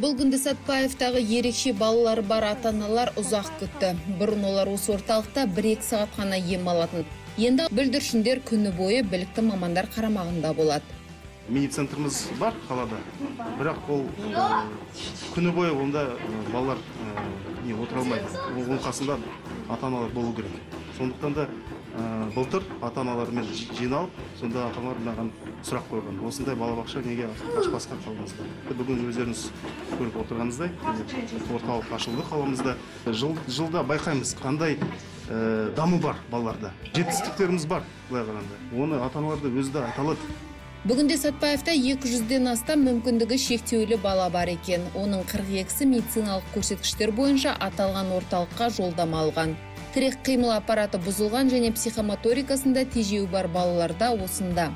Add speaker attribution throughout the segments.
Speaker 1: Бұл күнді Сатпаевтағы ерекше балалары бар ата-аналар ұзақ күтті. Бұрын олар осы орталықта 1-2 сағат қана ем алатын. Енді бүлдіршіндер күні бойы білікті мамандар қарамағында болады.
Speaker 2: мини-центріміз бар қалада бірақ ол күні бойы онда балалар не отыра алмайды оның қасында ата аналар болу керек сондықтан да былтыр ата аналармен жи- жиналып сонда ата аналар маған сұрақ қойған. Осындай балабақша неге ашпасқа қалдыңыздар бүгін өздеріңіз көріп отырғаныңыздай орталық ашылды қаламызда. Жыл, жылда байқаймыз қандай ә, даму бар балаларда? Жетістіктеріміз бар былай қарағанда. Оны ата аналар да өзі де айта алады.
Speaker 1: Бүгінде Сатпаевта 200-ден астам мүмкіндігі шектеулі бала бар екен. Оның 42-сі медициналық көрсеткіштер бойынша аталған орталыққа жолдама алған. Тірек қимыл аппараты бұзылған және психомоторикасында тежеуі бар балаларда осында.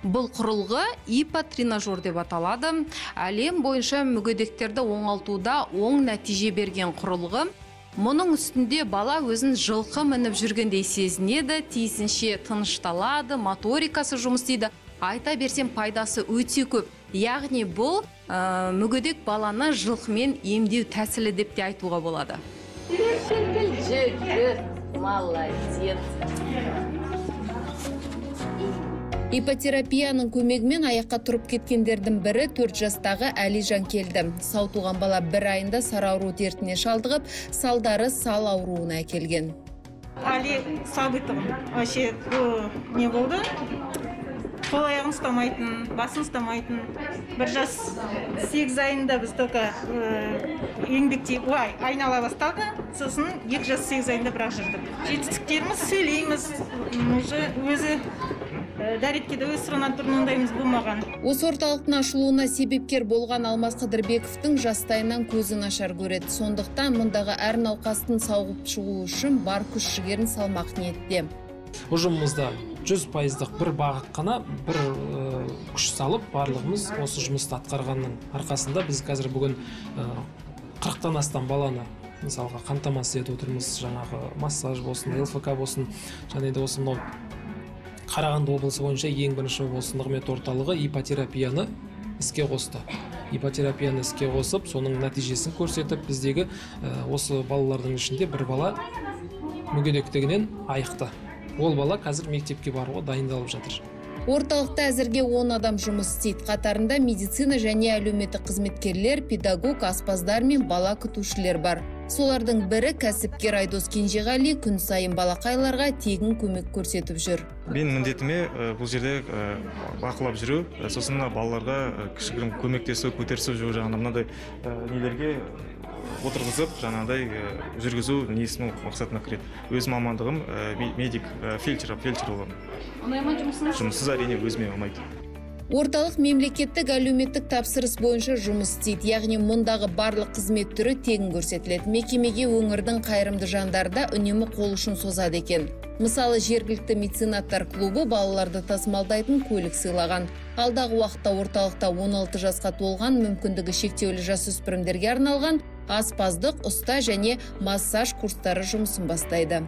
Speaker 1: Бұл құрылғы ипа тренажер деп аталады. Әлем бойынша мүгедектерді оңалтуда оң нәтиже берген құрылғы. Мұның үстінде бала өзін жылқы мініп жүргендей сезінеді, тиісінше тынышталады, моторикасы жұмыс істейді. Айта берсем пайдасы өте көп. Яғни бұл ә, мүгедек баланы жылқымен емдеу тәсілі деп те айтуға болады. Молодец. Ипотерапияның көмегімен аяққа тұрып кеткендердің бірі 4 жастағы Әлижан келді. Сау туған бала бір айында сары ауру дертіне шалдығып, салдары сал ауруына әкелген.
Speaker 3: али слабый-тұғын вообще не болды қол аяғын ұстамайтын басын ұстамайтын. Бір жас сегіз айында біз только ә, еңбектей ой айнала бастады. Сосын екі жас сегіз айында бірақ жүрдік. Жетістіктеріміз сөйлейміз. Уже өзі ә, дәретке өз сырынан тұрын ондайымыз болмаған.
Speaker 1: Осы орталықтың ашылуына себепкер болған Алмас Қыдырбековтың жастайынан көзі нашар көреді. Сондықтан мұндағы әр науқастың сауығып шығуы үшін бар күш жігерін салмақ ниетте.
Speaker 4: ұжымымызда жүз пайыздық бір бағыт қана бір э, күш салып барлығымыз осы жұмысты атқарғанның арқасында біз қазір бүгін қырықтан астам баланы мысалға қамтамасыз етіп отырмыз. Жаңағы массаж болсын лфк болсын және де осы мынау қарағанды облысы бойынша ең бірінші осы нығмет орталығы ипотерапияны іске қосты. Ипотерапияны іске қосып соның нәтижесін көрсетіп біздегі э, осы балалардың ішінде бір бала мүгедектігінен айықты. Ол бала қазір мектепке баруға дайындалып жатыр
Speaker 1: Орталықта әзірге 10 адам жұмыс істейді. Қатарында медицина және әлеуметтік қызметкерлер, педагог, аспаздар мен бала күтушілер бар. Солардың бірі кәсіпкер Айдос Кенжеғали күн сайын балақайларға тегін көмек көрсетіп жүр.
Speaker 5: менің міндетіме ә, бұл жерде ә, бақылап жүру ә, сосын мына балаларға кішігірім көмектесу көтерісіп жүру жағында мынандай нелерге отырғызып жаңағыдай жүргізу несінің мақсатына кіреді өз мамандығым ә, ме- медик ә, фельдшер фельдшер боламын жұмыссыз әрине өзіме ұнайды
Speaker 1: Орталық мемлекеттік әлеуметтік тапсырыс бойынша жұмыс істейді, яғни мұндағы барлық қызмет түрі тегін көрсетіледі. Мекемеге өңірдің қайырымды жандары да үнемі қол ұшын созады екен. Мысалы, жергілікті меценаттар клубы балаларды тасымалдайтын көлік сыйлаған. Алдағы уақытта орталықта 16 жасқа толған мүмкіндігі шектеулі жасөспірімдерге арналған аспаздық, ұста және массаж курстары жұмысын бастайды.